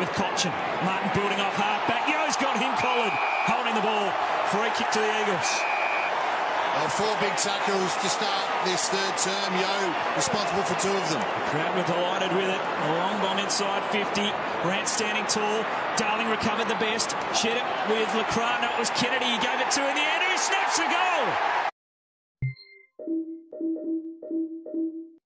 with Cotchin. Martin building off halfback. back. Yeo's got him collared, holding the ball. Free kick to the Eagles. Well, four big tackles to start this third term. Yo responsible for two of them. The crowd were delighted with it. A long bomb inside 50. Grant standing tall. Darling recovered the best. Shed it with LeCras. No, it was Kennedy. He gave it to in the end. Who snaps a goal?